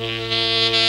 Mm-hmm.